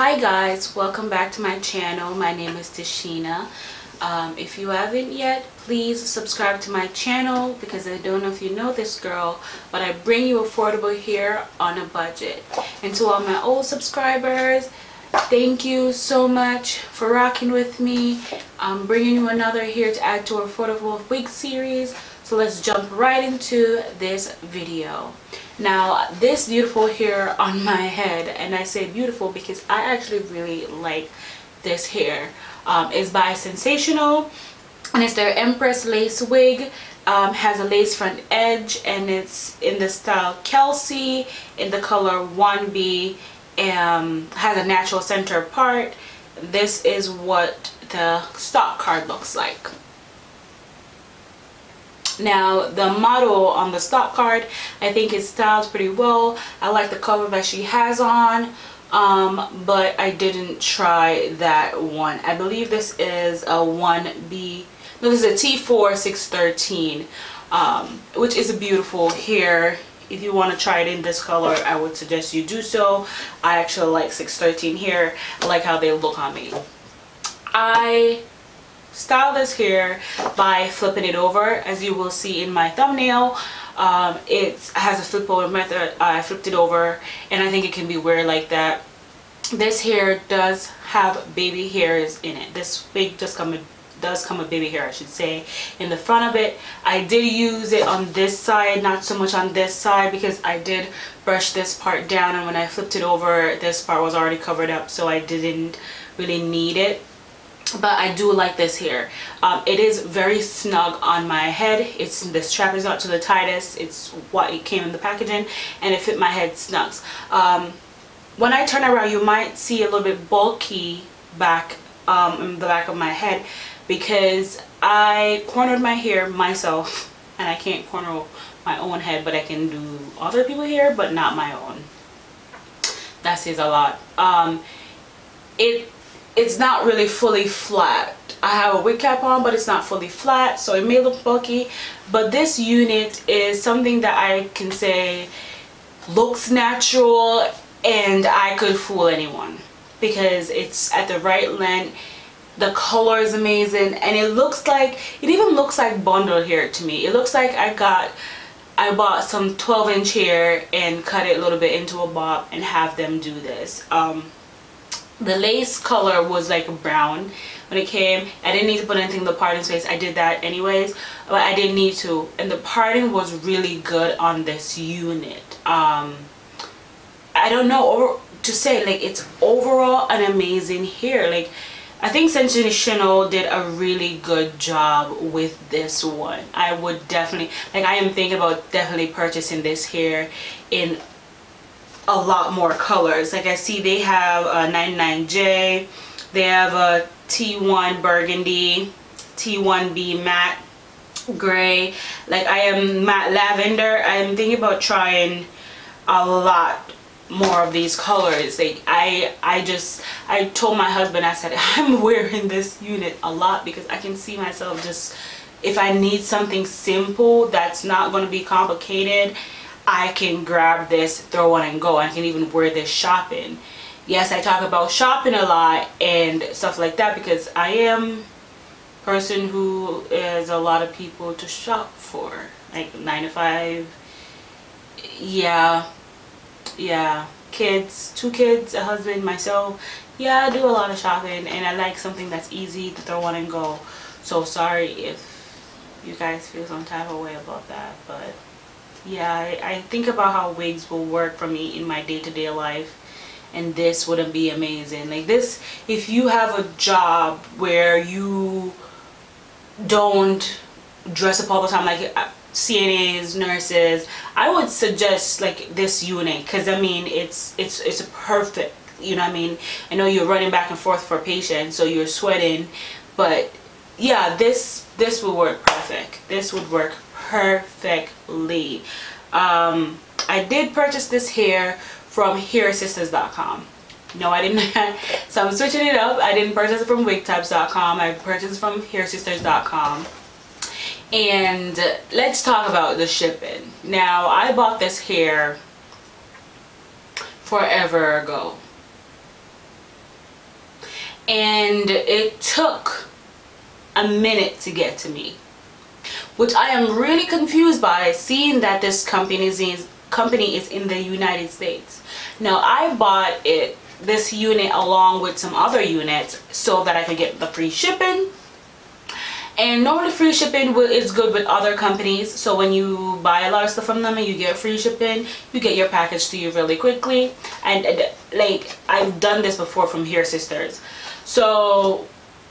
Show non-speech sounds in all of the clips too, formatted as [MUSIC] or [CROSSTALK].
Hi guys, welcome back to my channel. My name is Tashina. Um, if you haven't yet, please subscribe to my channel because I don't know if you know this girl, but I bring you affordable hair on a budget. And to all my old subscribers, thank you so much for rocking with me. I'm bringing you another here to add to our affordable wig series. So let's jump right into this video now this beautiful hair on my head and I say beautiful because I actually really like this hair. Um, is by Sensationnel, and it's their Empress lace wig. Um, has a lace front edge and it's in the style Kelsey in the color 1B and has a natural center part. This is what the stock card looks like now the model on the stock card I think it styles pretty well. I like the color that she has on um, but I didn't try that one. I believe this is a 1B no this is a T4 613 um, which is a beautiful hair. If you want to try it in this color I would suggest you do so. I actually like 613 here I like how they look on me. I style this hair by flipping it over. As you will see in my thumbnail um, it has a flip over method. I flipped it over and I think it can be wear like that. This hair does have baby hairs in it. This wig does come does come with baby hair I should say in the front of it. I did use it on this side not so much on this side because I did brush this part down and when I flipped it over this part was already covered up so I didn't really need it but I do like this here. Um, it is very snug on my head. It's the strap is not to the tightest. It's what it came in the packaging and it fit my head snugs um, when I turn around you might see a little bit bulky back um, in the back of my head because I cornered my hair myself [LAUGHS] and I can't corner my own head but I can do other people hair but not my own. That says a lot. Um, it it's not really fully flat. I have a wig cap on but it's not fully flat so it may look bulky. But this unit is something that I can say looks natural and I could fool anyone because it's at the right length. The color is amazing and it looks like it even looks like bundle hair to me. It looks like I got I bought some 12 inch hair and cut it a little bit into a bob and have them do this. Um, the lace color was like brown when it came. I didn't need to put anything in the parting space. I did that anyways but i didn't need to. And the parting was really good on this unit. Um i don't know or to say like it's overall an amazing hair. Like I think Sensationnel did a really good job with this one. I would definitely, like I am thinking about definitely purchasing this hair in a lot more colors. Like I see they have a 99J they have a T1 burgundy T1B matte gray. Like I am matte lavender. I'm thinking about trying a lot more of these colors. Like I I just I told my husband I said [LAUGHS] I'm wearing this unit a lot because I can see myself just if I need something simple that's not going to be complicated I can grab this, throw on and go. I can even wear this shopping. Yes, I talk about shopping a lot and stuff like that because I am person who is a lot of people to shop for. Like 9 to 5. Yeah. Yeah. Kids, two kids, a husband, myself. Yeah, I do a lot of shopping and I like something that's easy to throw on and go. So sorry if you guys feel some type of way about that, but yeah I, I, think about how wigs will work for me in my day-to-day -day life and this wouldn't be amazing. Like this if you have a job where you don't dress up all the time like uh, CNAs nurses I would suggest like this unit because I mean it's it's it's a perfect you know I mean? I know you're running back and forth for patients so you're sweating but yeah this this would work perfect. This would work perfectly. Um, I did purchase this hair from hairsisters.com. No, I didn't. [LAUGHS] so I'm switching it up. I didn't purchase it from wigtypes.com. I purchased from hairsisters.com. And let's talk about the shipping. Now, I bought this hair forever ago. and it took a minute to get to me which I am really confused by seeing that this company is company is in the United States. Now I bought it this unit along with some other units so that I could get the free shipping. And normally free shipping is good with other companies. So when you buy a lot of stuff from them and you get free shipping you get your package to you really quickly. And, and like I've done this before from Hair Sisters. So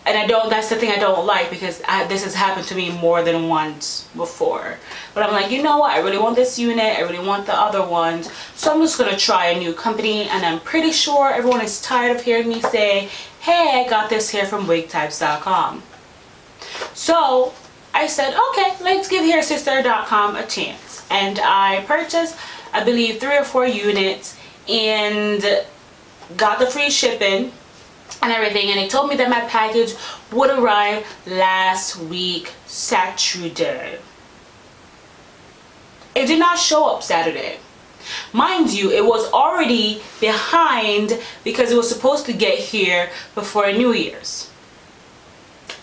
and I don't that's the thing I don't like because I, this has happened to me more than once before. But I'm like you know what? I really want this unit. I really want the other ones. So I'm just gonna try a new company and I'm pretty sure everyone is tired of hearing me say hey I got this here from wigtypes.com so I said okay let's give HairSister.com a chance. And I purchased I believe three or four units and got the free shipping and everything and he told me that my package would arrive last week Saturday. It did not show up Saturday. Mind you it was already behind because it was supposed to get here before New Year's.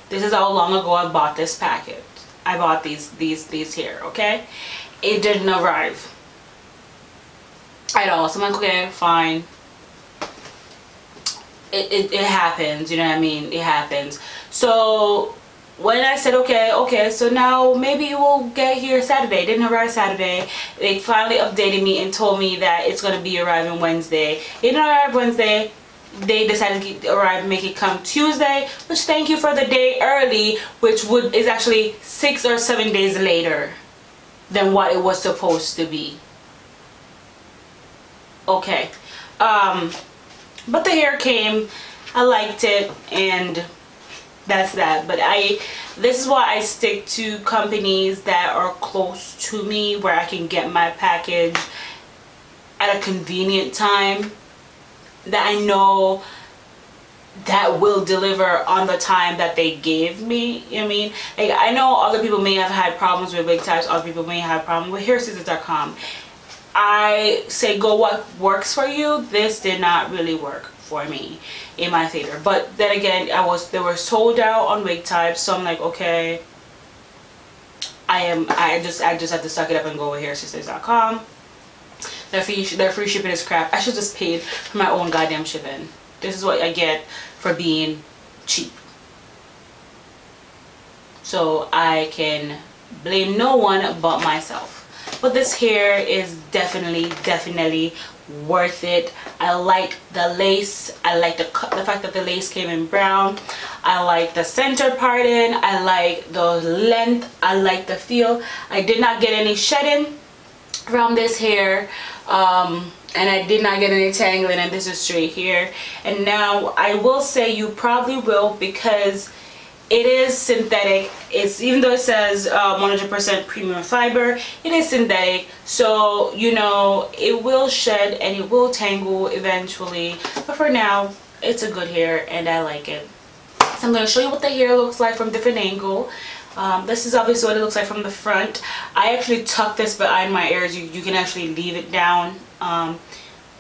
This is how long ago I bought this package. I bought these these these here okay? It didn't arrive. At all so I'm like okay fine it, it, it happens you know what I mean? It happens. So when I said okay okay so now maybe it will get here Saturday. Didn't arrive Saturday. They finally updated me and told me that it's gonna be arriving Wednesday. It didn't arrive Wednesday. They decided to arrive make it come Tuesday which thank you for the day early which would is actually six or seven days later than what it was supposed to be. Okay. Um but the hair came. I liked it and that's that. But I this is why I stick to companies that are close to me where I can get my package at a convenient time that I know that will deliver on the time that they gave me you know I mean? Like I know other people may have had problems with Wig Types other people may have problems with hairsisters.com I say go what works for you? This did not really work for me in my favor. But then again I was they were sold out on wig types so I'm like okay I am I just I just have to suck it up and go over with hairsisters.com their free their free shipping is crap. I should just paid for my own goddamn shipping. This is what I get for being cheap. So I can blame no one but myself but this hair is definitely definitely worth it. I like the lace. I like the the fact that the lace came in brown. I like the center part in i like the length. I like the feel. I did not get any shedding from this hair um, and I did not get any tangling and this is straight here and now I will say you probably will because it is synthetic. It's even though it says 100% um, premium fiber it is synthetic. So you know it will shed and it will tangle eventually. But for now it's a good hair and I like it. So I'm going to show you what the hair looks like from different angle. Um, this is obviously what it looks like from the front. I actually tuck this behind my ears. You, you can actually leave it down. Um,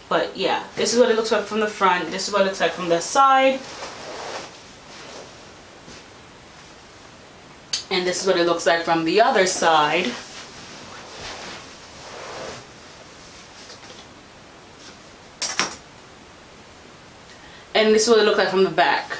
but yeah this is what it looks like from the front. This is what it looks like from the side and this is what it looks like from the other side. And this is what it looks like from the back.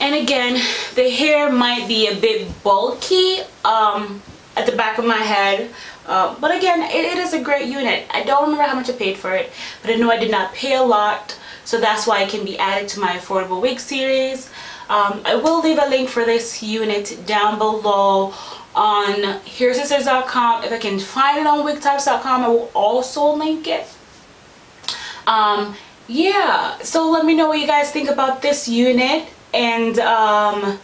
And again the hair might be a bit bulky um, at the back of my head uh, but again it, it is a great unit. I don't remember how much I paid for it but I know I did not pay a lot so that's why it can be added to my affordable wig series. Um, I will leave a link for this unit down below on hairsisters.com if I can find it on wigtypes.com I will also link it. Um, yeah so let me know what you guys think about this unit and um,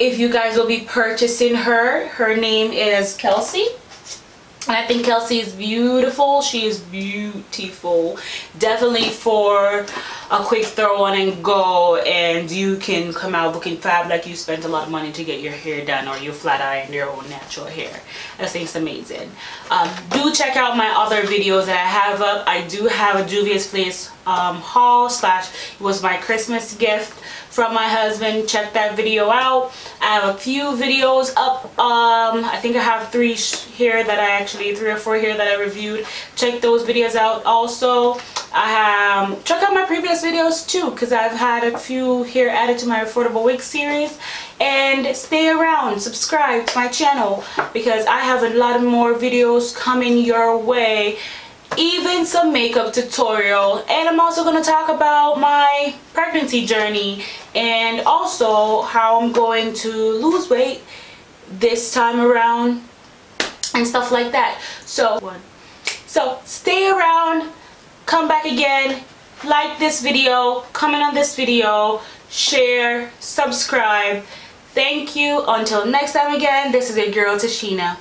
if you guys will be purchasing her. Her name is Kelsey and I think Kelsey is beautiful. She is beautiful. Definitely for a quick throw on and go and you can come out looking fab like you spent a lot of money to get your hair done or you flat iron your own natural hair. That thing's amazing. Um, do check out my other videos that I have up. I do have a Juvia's Place um, haul slash it was my Christmas gift from my husband. Check that video out. I have a few videos up um I think I have three here that I actually three or four here that I reviewed. Check those videos out. Also I have check out my previous videos too because I've had a few here added to my affordable wig series. And stay around subscribe to my channel because I have a lot more videos coming your way even some makeup tutorial. And I'm also going to talk about my pregnancy journey and also how I'm going to lose weight this time around and stuff like that. So so stay around. Come back again. Like this video. Comment on this video. Share. Subscribe. Thank you. Until next time again this is your girl Tashina